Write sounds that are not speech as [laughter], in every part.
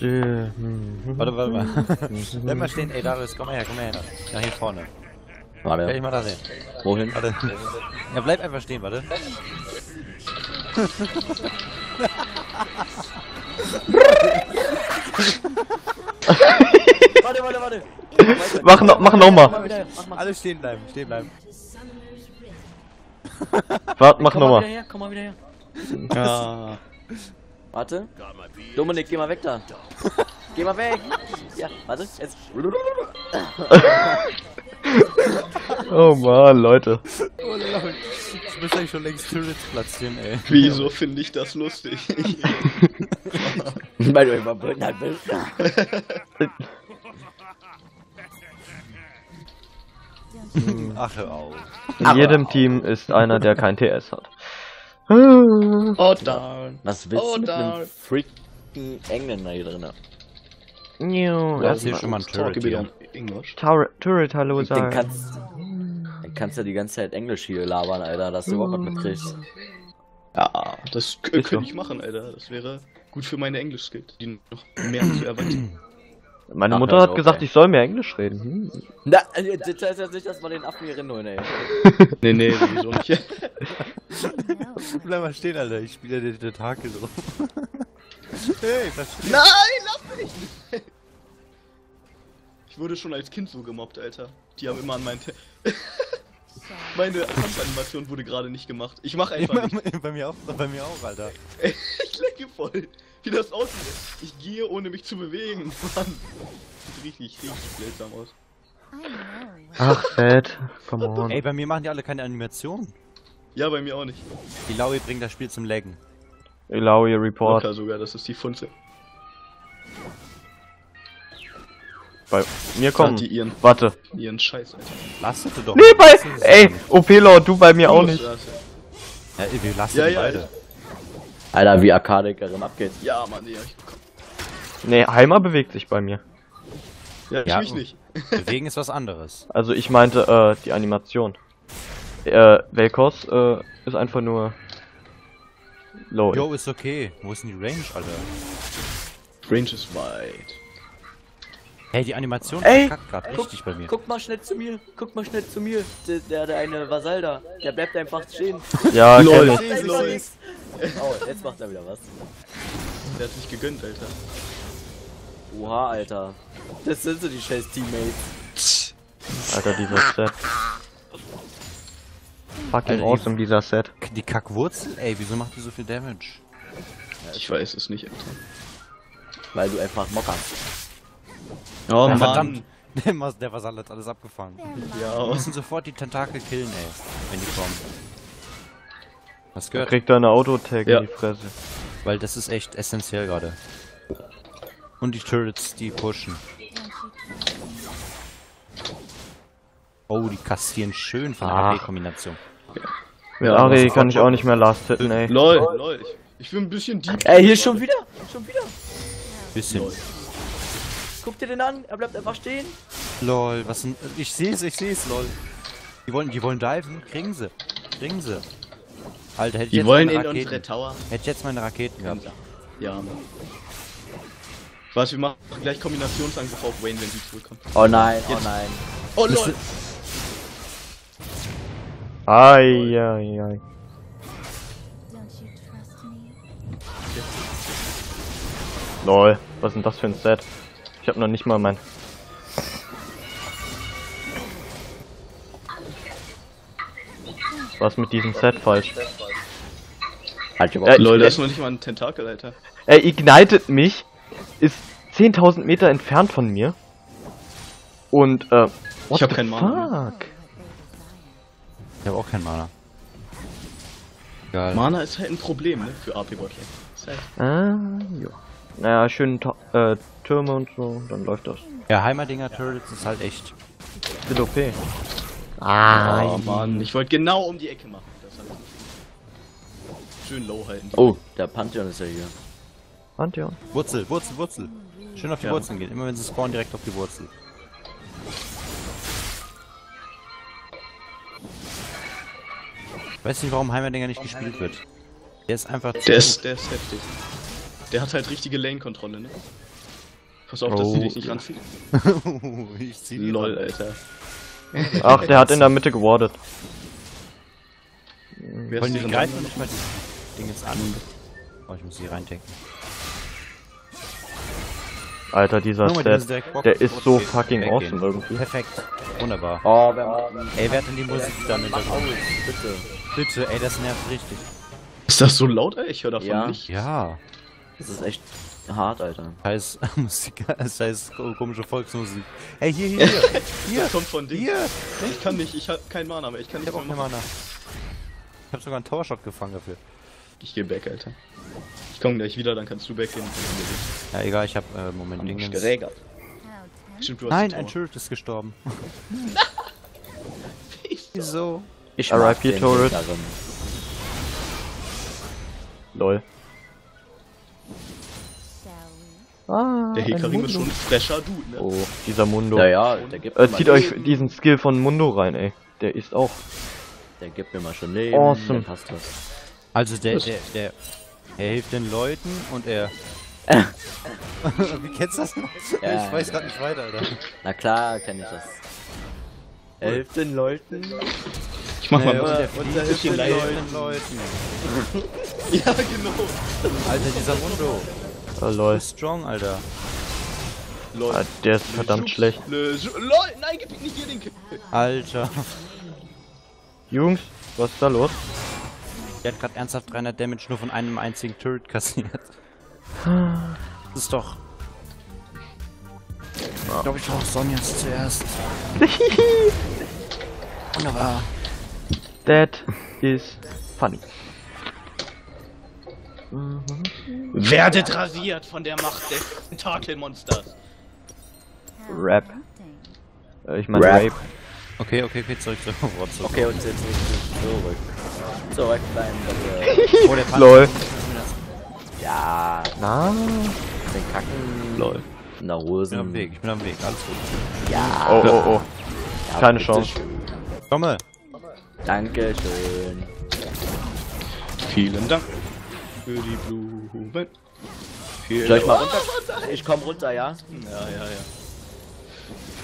Hm. Warte, warte mal. [laughs] Bleib mal stehen, ey Darius, komm mal her, komm mal her. Nach hier vorne. Kann ich Warte, mal da sehen. wohin? Warte. Ja, bleib einfach stehen, warte. Warte, warte, warte. Mach noch, mach noch mal. Mach mal wieder, mach mal. Alle stehen bleiben, stehen bleiben. Warte, mach Komm noch mal mal. wieder her, komm mal wieder her. Ja. [laughs] Warte. Dominik, geh mal weg da. [laughs] Geh mal weg. Ja, warte. Jetzt. [laughs] Oh man, Leute. Oh Lord. Ich müsste eigentlich schon längst Turrets platzieren, ey. Wieso finde ich das lustig? Weil du immer behindert bist. Ach, hör auf. In jedem Team ist einer, der kein TS hat. Oh, darn. Was willst Oh, du mit da. einem freaking Engländer hier drin? New, Da ist hier schon mal ein Turret hier. Turret, Turret, hallo Den sagen. kannst, den kannst du ja die ganze Zeit Englisch hier labern, Alter, dass du überhaupt was mitkriegst. Ja, das könnte ich machen, Alter. Das wäre gut für meine Englisch-Skills, die noch mehr zu erweitern. [clears throat] Meine Ach, Mutter hat auf, gesagt, ich soll mehr Englisch reden. Hm. Na, also, das heißt jetzt nicht, dass wir den Affen hier reinholen, ey. [laughs] nee, nee, sowieso nicht. [laughs] Bleib mal stehen, Alter. Ich spiele den Tentakel drauf. [laughs] hey, was? Nein, lass mich! Ich wurde schon als Kind so gemobbt, Alter. Die haben immer an meinen... Te Meine Kampfanimation wurde gerade nicht gemacht. Ich mach einfach nicht. bei mir auch, bei mir auch, Alter. Ich lecke voll. Wie das aussieht. Ich gehe ohne mich zu bewegen. Mann. Sieht richtig, richtig seltsam aus. Ach, Fett. Come [laughs] on. Ey, bei mir machen die alle keine Animation. Ja, bei mir auch nicht. Die Laui bringt das Spiel zum Laggen. Ilaoi Report. Locker sogar, das ist die Funze. Bei mir kommen. die ihren, Warte. ihren Scheiß, Alter. Lass es doch. Nee, bei. Ey. OP-Lord, du bei mir auch Du nicht. musst das, Ja, wir lassen Ja, ja, beide. Alter, wie Arcadikerin abgeht. Ja, Mann, ja, ich bekomme. Nee, Heimer bewegt sich bei mir. Ja, ich Ja, mich nicht. [laughs] Bewegen ist was anderes. Also ich meinte, äh, die Animation. Äh, Velkos, äh, ist einfach nur. Low. Jo, ist okay. Wo ist denn die Range, Alter? Range ist weit. Hey, die Animation Ey, verkackt guck, richtig bei mir. guck mal schnell zu mir, guck mal schnell zu mir. Der, der, der eine Vasall da, der bleibt einfach stehen. Ja, [laughs] Lol. lol. Oh, jetzt macht er wieder was. Der hat sich gegönnt, Alter. Oha, Alter. Das sind so die scheiß Teammates. Alter, dieser Set. Fucking Alter, awesome, dieser Set. Die Kackwurzel? Ey, wieso macht die so viel Damage? Ich weiß es nicht, Alter. Weil du einfach mockerst. Oh, Ja, verdammt. [laughs] Der Mas- Der Vasall hat alles abgefangen. Wir Ja, müssen sofort die Tentakel killen, ey. Wenn die kommen. Das gehört, Kriegt er eine Autotag Ja. in die Fresse. weil das ist echt essentiell gerade. Und die Turrets, die pushen. Oh, die kassieren schön von der Ach. AP-Kombination. Mit Ja, Ari was- kann ich auch nicht mehr last hitten, ey. lol, lol. Ich, ich will ein bisschen deep. Ey, hier schon wieder, schon wieder. Bisschen. Guck dir den an, er bleibt einfach stehen. Lol, was denn? Ich seh's, ich seh's, lol. Die wollen, die wollen diven, kriegen sie. Kriegen sie. Alter, hätte ich Die jetzt wollen meine in Raketen. unsere Tower. Hätte ich jetzt meine Raketen gehabt. Ja, Mann. Was, wir machen gleich Kombinationsangriff auf Wayne, wenn sie zurückkommen. Oh nein, oh nein. Oh, lol. Ai, ai, ai. Lol, was ist denn das für ein Set? Ich hab noch nicht mal mein. Was mit diesem Set falsch? Halt ich Äh, aber Lol, da ist noch nicht mal ein Tentakel, Alter. Er ignitet mich, ist 10.000 Meter entfernt von mir. Und, äh, what Ich hab the keinen Mana Fuck? Ich habe auch keinen Mana. Geil. Mana ist halt ein Problem, ne, für AP Botlane. Ist halt Ah, ja. Naja, schön äh, Türme und so, dann läuft das. Ja, Heimerdinger Turrets ist halt echt. Sind OP. Ah, Oh Mann, ich wollte genau um die Ecke machen. Schön low halten. Oh, der Pantheon ist ja hier. Pantheon. Wurzel, Wurzel, Wurzel. Schön auf die Ja. Wurzeln gehen. Immer wenn sie spawnen, direkt auf die Wurzel. Ich weiß nicht, warum Heimerdinger nicht gespielt wird. Der ist einfach zu Der ist, der ist heftig. Der hat halt richtige Lane-Kontrolle, ne? Pass auf, dass sie Oh. dich nicht ranziehen. [laughs] ich zieh die Lol. Alter. Ach, der hat in der Mitte gewardet. Wer Wollen die greifen nicht mal die Ding jetzt an? Oh, ich muss sie reindenken. Alter, dieser müssen Stat, Bock- der ist so fucking weggehen. awesome irgendwie. Perfekt. Wunderbar. Oh, wer macht Ey, wer hat denn die Musik da im Mach aus, Hintergrund? bitte. Bitte, ey, das nervt richtig. Ist das so laut, ey? Ich höre davon Ja. nicht. Ja. Das ist echt hart, Alter. Scheiß [laughs] Musik, scheiß komische Volksmusik. Ey, hier, hier, hier. [laughs] hier. Das kommt von dir. Hier. Ich kann nicht, ich hab keinen Mana mehr. Ich kann Ich nicht hab auch mehr keinen machen. Mana. Ich hab sogar einen Towershot gefangen dafür. Ich geh back, Alter. Ich komm gleich wieder, dann kannst du backgehen. Ja, egal, ich hab, äh, Moment. Geregert. Stimmt, hast Nein, ein. Turret ist gestorben. [laughs] Wieso? Ich RIP Turret. Lol. Ah, Der Hekarim ist schon ein fresher Dude, ne? Oh, dieser Mundo. Naja, der gibt Äh, mir zieht mal euch Leben. diesen Skill von Mundo rein, ey. Der ist auch. Der gibt mir mal schon Leben. Awesome. Passt das. Also der, der, der, er hilft den Leuten und er... [laughs] Wie kennst du das noch? Ja. Ich weiß grad nicht weiter, Alter. Na klar, kenn ich das. Er hilft den Leuten. Ich mach mal Nee, ein und er bisschen den. Leuten. Leuten. [laughs] Ja, genau. Alter, dieser Mundo. Oh, lol. Ist strong, Alter. Lol. Ah, der ist verdammt schlecht. Le Lol, nein, gib nicht hier den Kill. Alter. Jungs, was ist da los? Der hat gerade ernsthaft 300 Damage nur von einem einzigen Turret kassiert. Das ist doch... Ich glaube, ich brauche Sonjas zuerst. [laughs] Wunderbar. That is funny. Werdet rasiert von der Macht des Tentakelmonsters. Rap. Äh, ich meine Rap. Rape. Okay, okay, okay, zurück, zurück. Oh, zurück. Okay, und jetzt zurück. Zurück, dein Oh, der Panzer. Lol. Ja, Na, den Kacken. lol. In der Ich bin Hosen. am Weg, ich bin am Weg, alles gut. Ja. Oh, oh, oh. ja, keine Chance. schön. Komme! Dankeschön. Vielen Dank für die Blumen. Soll ich mal runter? Ich komm runter, ja? Ja, ja, ja.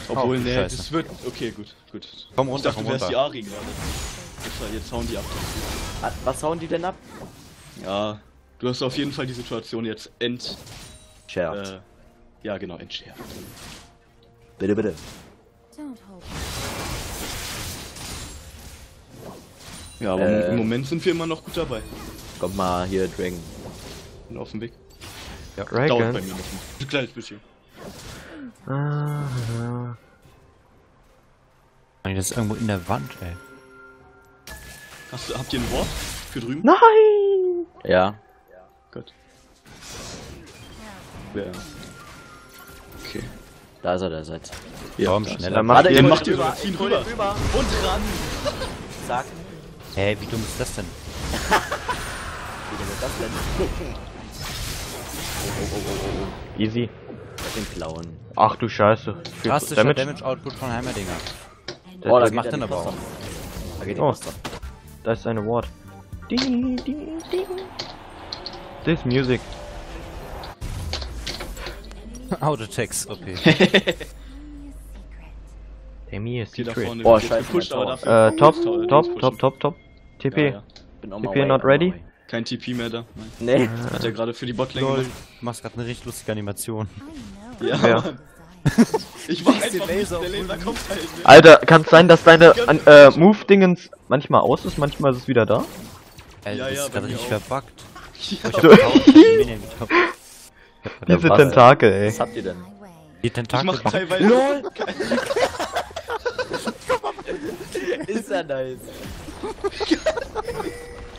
Obwohl, Oh, ne, Scheiße. das wird. Okay, gut, gut. Komm runter, ich dachte, komm du wärst die. Ari gerade. Jetzt, jetzt hauen die ab. Was, was hauen die denn ab? Ja, du hast auf jeden Fall die Situation jetzt ent. Schärft. Äh, ja, genau, entschärft. Bitte, bitte. Ja, aber Äh. im Moment sind wir immer noch gut dabei. Kommt mal hier, Dragon. Bin auf dem Weg. Dauert bei Dragon. mir noch ein, ein kleines bisschen. Ah, ja. Nein, das ist irgendwo in der Wand, ey. Hast du, habt ihr ein Wort für drüben? Nein! Ja. Gott. Ja. Okay. Da ist er, der Set. Ja, Komm, schneller. Dann mach Warte, ihr macht ihr rüber, rüber. rüber. Und ran! Zack. Hä, wie dumm ist das denn? [laughs] Wie denn das denn? Easy. Den klauen. Ach du Scheiße. Drastischer Damage, Output von Heimerdinger. Der- Oh, da das macht ja den die aber auch. Da geht die Oh. Da ist eine Ward. Ding, ding, ding. This music. [laughs] Autotext, okay. [laughs] Me a Hier da secret. Oh, wird scheiße. Äh, top, top, top, top, top. TP. TP not ready? Kein TP mehr da. Nein. Nee. Hat er gerade für die Botlane Lol, gemacht. du machst gerade eine richtig lustige Animation. Ja, Ja. [laughs] Ich war einfach nicht, Laser der auf Laser kommt halt. ne? Alter, kann es sein, dass deine an, äh, Move-Dingens manchmal aus ist, manchmal ist es wieder da? Ey, Ja, das ja, ist gerade richtig verbuggt. Ja. Ich hab. [laughs] Diese? Tentakel, ey. Was habt ihr denn? Die Ich Tentakel. mach teilweise. LOL! [laughs] Ist ja nice.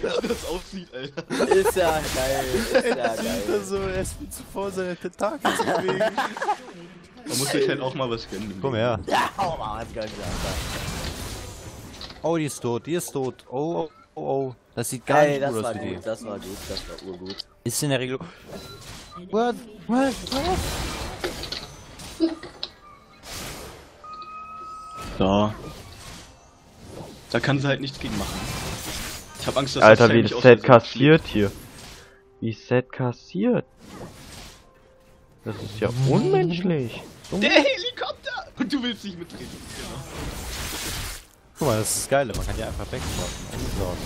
[laughs] das aussieht, Alter. Ist ja geil. Ist ja geil. so, er ist viel zu vor, seine Tentakel [laughs] zu bewegen. Da muss ich halt auch mal was gönnen. Komm her. Ja, oh, Mann, hat's geil gesagt. Oh, die ist tot, die ist tot. Oh, oh, oh. Das sieht gar Ey, nicht das war aus gut, das war gut, das war urgut. Ist in der Regel... What? What? What? Ja. Da kann sie halt nichts gegen machen. Ich hab Angst, dass Alter, das wie nicht Set kassiert hier. Wie Set kassiert. Das ist ja unmenschlich. So Der Helikopter! Und du willst nicht mitreden. Genau. Guck mal, das ist das Geile. Man kann ja einfach. Unglaublich.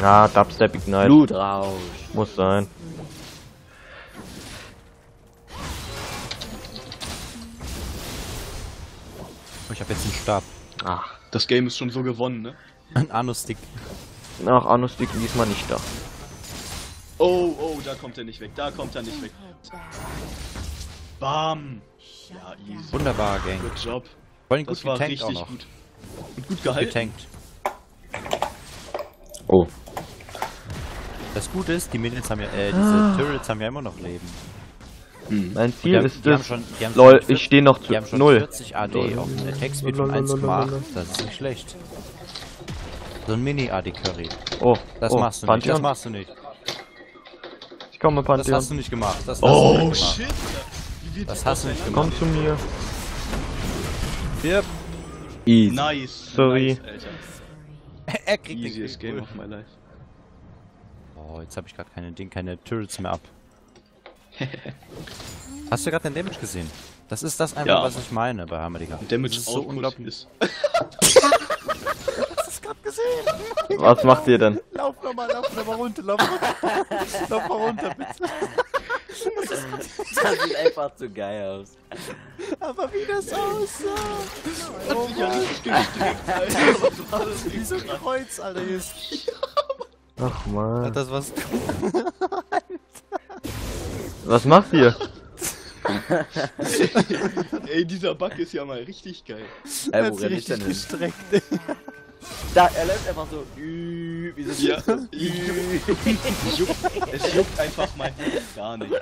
Na, Dubstep Ignite. Blutrausch. Muss sein. Oh, ich habe jetzt einen Stab. Ach, Das Game ist schon so gewonnen, ne? Ein Anus-Stick. ach Anustik diesmal nicht da. Oh, oh, da kommt er nicht weg. Da kommt er nicht weg. Bam! Ja, easy. Wunderbar, Gang. Good job. Vor allem gut Das war getankt auch richtig noch. gut. Und gut gehalten. Getankt. Oh. Das Gute ist, die Minions haben ja, äh, diese Turrets haben ja immer noch Leben. Hm. Mein Ziel haben- ist die haben es. schon- Lol, schon ich stehe noch zu Die haben schon null. 40 AD auf einen Attack Speed von Lol, lol, lol, 1,8. lol. Das ist nicht schlecht. So ein Mini-AD-Curry. Oh, Das oh, machst du nicht. Das Pantheon. machst du nicht. Ich komme, Das Pantheon. hast du nicht gemacht. Das hast Oh, du nicht gemacht. shit! Das hast du nicht gemacht. Komm zu mir. Yep. Easy. Nice. Sorry. Nice, Alter. [laughs] er kriegt den Easiest Krieg. Game of my life. Oh, jetzt habe ich gerade keine Ding, keine Turrets mehr ab. [laughs] Hast du gerade den Damage gesehen? Das ist das einfach, Ja. was ich meine bei Hammerdinger. Damage das ist so unglaublich. ist. [laughs] [laughs] Was macht ihr denn? Lauf nochmal, lauf nochmal runter, lauf runter. lauf mal runter, bitte. [laughs] Das sieht einfach zu geil aus. Aber wie das aussah. Hat sich ja richtig gestreckt, Alter. Das? [laughs] Wie so ein Kreuz, Alter. Hier ist Ach man. das was. Was macht ihr? Ey, dieser Bug ist ja mal richtig geil. Ey, hat wo sich renn ich denn richtig hin? gestreckt. Da, er läuft einfach so. Wie so Ja, [laughs] es juckt, es juckt einfach mal gar nicht.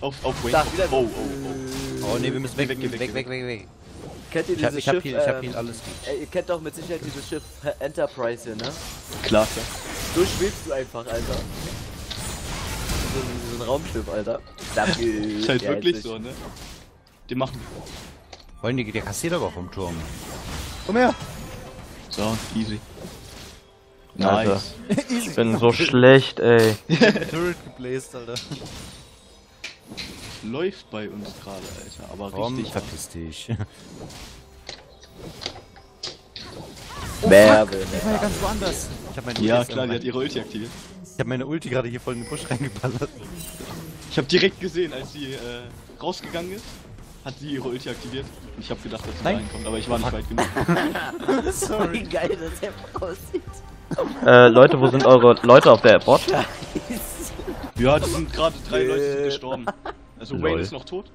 Auf, auf Wayne. Da, wieder Oh, oh, oh. Oh ne, wir müssen weg, weg, weg, weg, weg, weg, weg. Kennt ihr Ich hab, dieses ich hab Schiff? hier, ich hab ähm, hier alles. Ey, ihr kennt doch mit Sicherheit dieses Schiff äh, Enterprise hier, ne? Klar, klar. So schwebst du einfach, Alter. So, so ein Raumschiff, Alter. [laughs] Ist halt wirklich so, ne? Den machen Wollen die, der kassiert aber vom Turm. Komm her. So, easy. Alter. Nice. [laughs] Ich bin so schlecht, ey. [laughs] Turret gebläst, Alter. Läuft bei uns gerade, Alter. Aber Komm, richtig. verpiss dich. Wer will Ich war ja ganz woanders. Ich hab meine Ja, Ulti klar, die hat ihre Ulti aktiviert. Ich hab meine Ulti gerade hier voll in den Busch reingeballert. Ich habe direkt gesehen, als sie äh, rausgegangen ist, hat sie ihre Ulti aktiviert. Ich habe gedacht, dass sie Nein. reinkommt, aber ich war nicht weit genug. [laughs] Wie geil das einfach aussieht. Äh, Leute, wo sind eure Leute auf der Bot? Ja, die sind gerade drei Leute sind gestorben. Also Lol. Wayne ist noch tot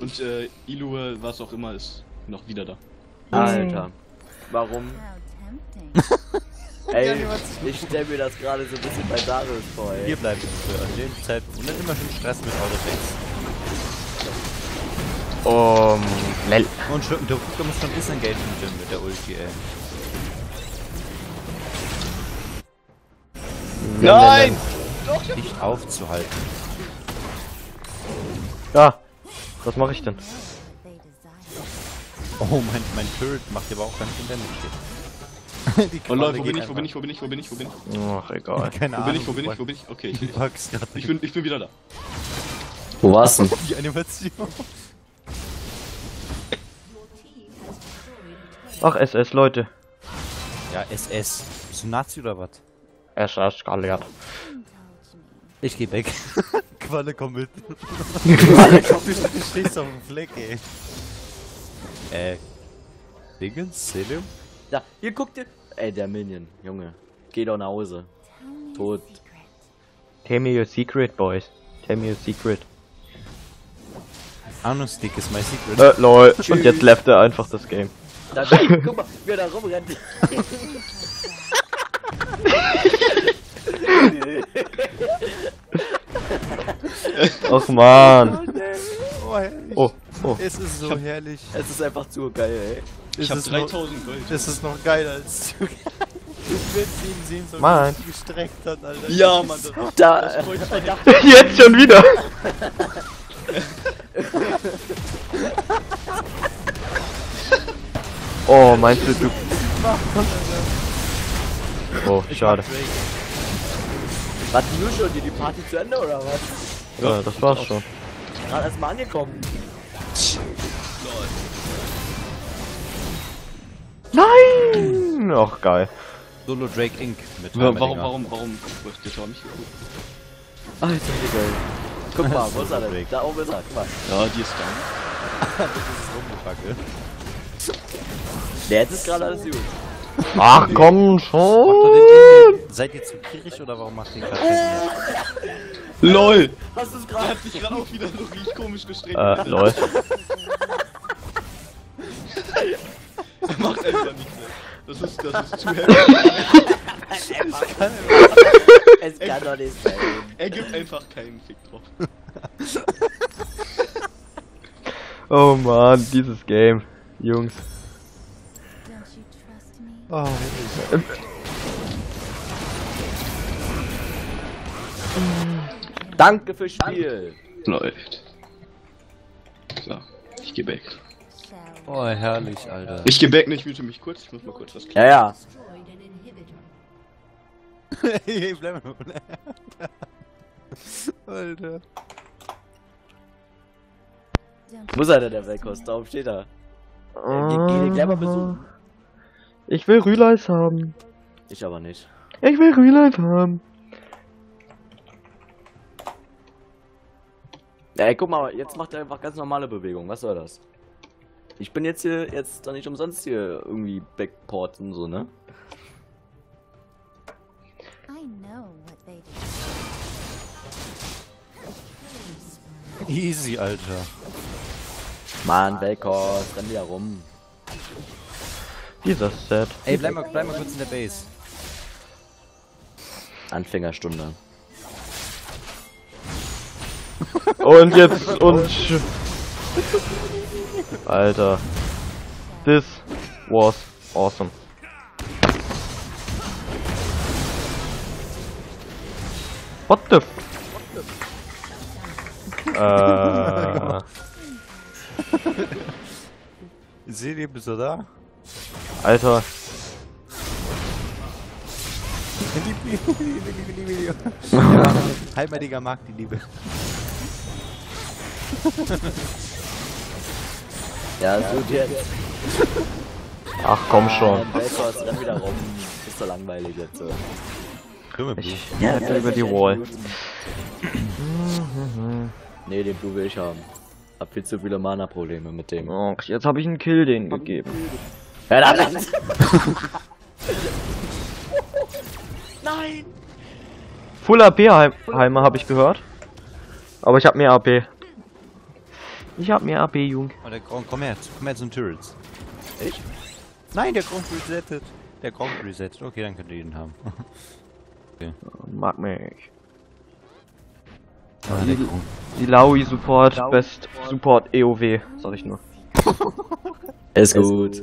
und äh, Ilue, was auch immer, ist noch wieder da. Alter. Warum? How tempting. [laughs] Ey, ich stell mir das gerade so ein bisschen bei Darius vor, ey. Hier bleiben wir an dem Zeitpunkt. Und dann immer schön Stress mit Autofix. Um, lel. Und schon, du, du musst schon disengagen Jim mit der Ulti, ey. Nein! Nicht aufzuhalten. Ja. Was mache ich denn? Oh, mein, mein Turret macht hier aber auch ganz schön Damage hier. [laughs] Oh Leute, wo bin ich, wo bin ich, wo bin ich, wo bin ich, wo bin ich? Ach, egal. [laughs] Keine Wo Ahnung. bin ich, wo bin ich, wo bin ich? Okay, ich, ich, bin, ich bin wieder da. Wo warst du? [laughs] die Animation. Ach, SS, Leute. Ja, SS. Bist du Nazi oder was? SS, Galiat. Ich geh weg. [laughs] Qualle, komm mit. Qualle, komm mit. Du stehst auf dem Fleck, ey. Äh. Dingens? Celium? Da, hier guck dir. Ey, der Minion, Junge. Geh doch nach Hause. Tot. Tell me your secret, boys. Tell me your secret. Anus-Stick ist my secret. Äh, lol. Und jetzt left er einfach das Game. Da, guck mal, wie er da rumrennt. Ach man. Oh, herrlich. Oh, oh. Es ist so herrlich. Es ist einfach zu geil, ey. Ich Es noch- 3000 Gold. Das ist noch geiler als du. [laughs] Du willst ihn sehen, so Mann. wie sich gestreckt hat, Alter. Ja, Mann, das, Da, das mich. [laughs] Jetzt schon wieder. [laughs] Oh, meinst du, du... Oh, schade. Was nur schon? Die, die Party zu Ende oder was? Ja, das war's schon. Gerade erst mal angekommen. Nein! Ach, geil. Solo Drake Inc. mit Warum, warum, warum, warum? Das war nicht gut. Alter, wie geil. Guck [laughs] mal, wo ist er denn? Da oben ist er. Guck mal. Ja, die ist down. [laughs] Rumgefackel. Der jetzt ist gerade alles gut. Ach, komm schon! Seid ihr zu gierig oder warum macht ihr gerade den [laughs] LOL! Hast du es Er gerade? hat sich gerade auch wieder so richtig komisch gestreckt. Äh, lol. Er macht einfach nichts mehr. Das ist, das ist zu heftig. Es kann doch nicht sein. Er gibt einfach keinen Fick drauf. Oh man, dieses Game. Jungs. Oh, Danke fürs Spiel. Läuft. So, ich geh back. Shall oh, herrlich, Alter. Ich geh back, ne, ich mute mich kurz. Ich muss mal kurz was Ja, ja. [laughs] hey, bleib mal. Alter. don't Wo ist er denn, der Weltkost? Da oben steht er. Geh, geh den gleich mal besuchen. Ich will Rühleis haben. Ich aber nicht. Ich will Rühleis haben. Ja, ey, guck mal, jetzt macht er einfach ganz normale Bewegungen. Was soll das? Ich bin jetzt hier, jetzt doch nicht umsonst hier irgendwie Backport und so, ne? I know what they do. Easy, Alter. Mann, Weltkost, renn wieder rum. Dieser Set. Ey, bleib mal, bleib mal kurz in der Base. Anfängerstunde. [laughs] Und jetzt und. Alter. This was awesome. What the f [laughs] äh, Seht ihr, bist du da? Alter, ja, Heimerdiger mag die Liebe. Ja, so jetzt. ach komm schon. Weltkost, renn wieder rum. Ist so langweilig jetzt. So. Ich ja, über die Wall. Nee, den Blue will ich haben. Hab viel zu viele Mana-Probleme mit dem. Ach, jetzt habe ich einen Kill den gegeben. Ja, dann. [laughs] Nein! Full AP Heim Heimer habe ich gehört. Aber ich habe mehr AP. Ich habe mehr AP, Jung. Oh, der Gronk, komm her, komm her zum Turrets. Ich? Nein, der Gronk resettet. Der Gronk resettet. Okay, dann könnt ihr ihn haben. [laughs] Mag mich. Ah, Gronk. Die Laui Support, Best Support EOW, sag ich nur. Ist gut. Ist los,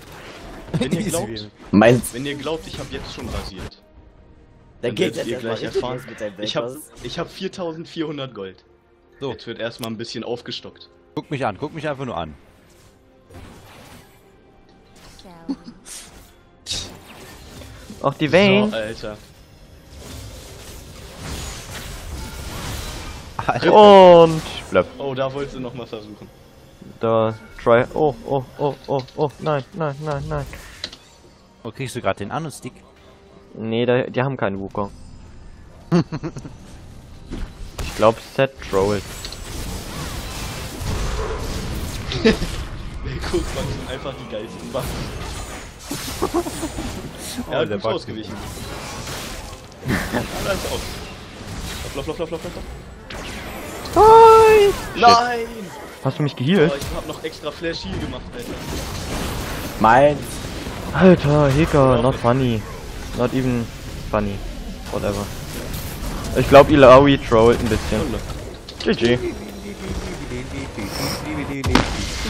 Wenn ihr [laughs] glaubt, wenn ihr glaubt, ich habe jetzt schon rasiert, der dann geht jetzt ihr gleich erfahren. los mit deinem Ich habe ich hab 4400 Gold. So. Jetzt wird erstmal ein bisschen aufgestockt. Guck mich an, guck mich einfach nur an. [laughs] Ach, die Vayne. So, Alter. [laughs] Und bleib Oh, da wolltest du noch mal versuchen. da. Try. Oh, oh, oh, oh, oh. Nein, nein, nein, nein. Oh, kriegst du gerade den Anus-Stick? Nee, da, die haben keinen Wukong. [laughs] ich glaube, Set trollt. Der Kurzbank sind einfach die geilsten Waffen. Oh, [laughs] er hat der gut Bug. ausgewichen. Ist er aus. Lauf, lauf, lauf, lauf, lauf, lauf. Nein! Nein! Hast du mich Oh, geheilt? ich hab noch extra Flash Heal gemacht, Alter. Meins. Alter, Heka, not funny. Not even funny. Whatever. Ich glaube, Ilawi trollt ein bisschen. GG.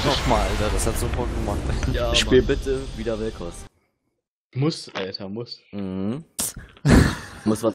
Nochmal, Alter, das hat so Bock gemacht. Ja, Spiel Mann. bitte wieder Velkos. Muss, Alter, muss. Mhm. [laughs] Muss was